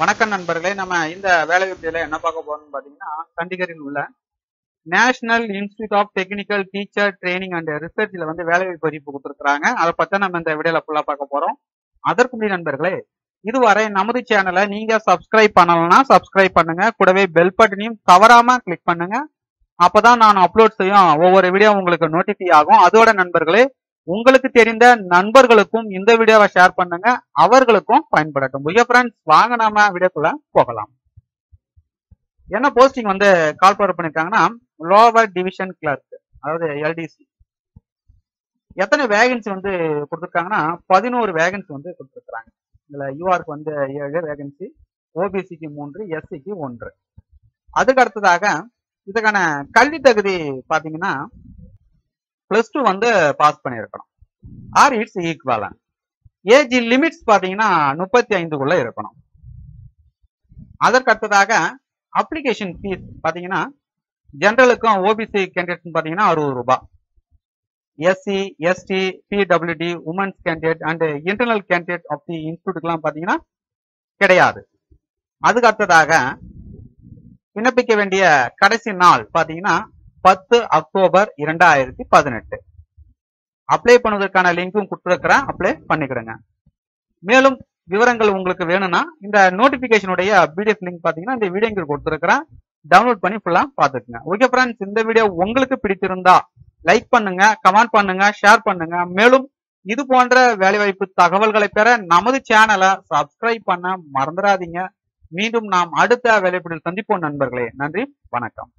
வணக்கம் நண்பர்களே நம்ம இந்த வேலை என்ன பார்க்க போறோம்னு பாத்தீங்கன்னா சண்டிகரில் உள்ள national institute of technical teacher training and ரிசர்ச்ல வந்து வேலை வாய்ப்பு அறிவிப்பு கொடுத்துருக்காங்க அதை பத்தி நம்ம இந்த வீடியோல ஃபுல்லா பார்க்க போறோம். அதற்கு முடி நண்பர்களே இதுவரை நமது சேனலை நீங்க சப்ஸ்கிரைப் பண்ணலன்னா சப்ஸ்கிரைப் பண்ணுங்க. கூடவே பெல் பட்டனையும் தவறாம கிளிக் பண்ணுங்க. அப்பதான் நான் அப்லோட் செய்யும் ஒவ்வொரு வீடியோ உங்களுக்கு நோட்டிஃபை ஆகும். அதோட நண்பர்களே உங்களுக்கு தெரிந்த நண்பர்களுக்கும் இந்த வீடியோவை ஷேர் பண்ணுங்க. அவர்களுக்கும் பயன்படட்டும். ஓகே ஃப்ரெண்ட்ஸ் வாங்க நாம வீடியோக்குள்ள போகலாம். என்ன போஸ்டிங் வந்து கால் பவர் பண்ணிருக்காங்கன்னா லோவர் டிவிஷன் கிளர்க் அதாவது எல்டிசி எத்தனை வேகன்சி வந்து கொடுத்துருக்காங்கன்னா பதினோரு வேகன்சி வந்து கொடுத்துருக்குறாங்க. இதுல யூஆருக்கு வந்து ஏழு வேகன்சி ஓபிசிக்கு மூன்று எஸ்சிக்கு ஒன்று. அதுக்கு அடுத்ததாக இதுக்கான கல்வி தகுதி பாத்தீங்கன்னா பிளஸ் டூ வந்து பாஸ் பண்ணியிருக்கணும். Or its equivalent age limits பாத்தீங்கன்னா முப்பத்தி ஐந்துக்குள்ள இருக்கணும் அதற்கு அடுத்ததாக அப்ளிகேஷன் ஃபீஸ் பாத்தீங்கன்னா ஜென்ரலுக்கும் ஓபிசி கேண்டிடேட் பாத்தீங்கன்னா அறுபது ரூபாய். SC ST PWD women's candidate and internal candidate of the இன்ஸ்டியூட்டுக்கெல்லாம் பாத்தீங்கன்னா கிடையாது. அதுக்கு அடுத்ததாக விண்ணப்பிக்க வேண்டிய கடைசி நாள் பாத்தீங்கன்னா பத்து அக்டோபர் இரண்டாயிரத்தி பதினெட்டு. அப்ளை பண்ணுவதற்கான லிங்க்கும் கொடுத்துருக்கிறேன். அப்ளை பண்ணிக்கிடுங்க. மேலும் விவரங்கள் உங்களுக்கு வேணும்னா இந்த நோட்டிபிகேஷனுடைய பிடிஎஃப் லிங்க் பாத்தீங்கன்னா இந்த வீடியோ கொடுத்துருக்கிறேன். டவுன்லோட் பண்ணி ஃபுல்லா பாத்துக்கங்க ஓகே ஃப்ரெண்ட்ஸ் இந்த வீடியோ உங்களுக்கு பிடித்திருந்தா லைக் பண்ணுங்க கமெண்ட் பண்ணுங்க ஷேர் பண்ணுங்க. மேலும் இது போன்ற வேலைவாய்ப்பு தகவல்களை பெற நமது சேனலை சப்ஸ்கிரைப் பண்ண மறந்துடாதீங்க. மீண்டும் நாம் அடுத்த வேலைப்பிடில் சந்திப்போம் நண்பர்களே. நன்றி வணக்கம்.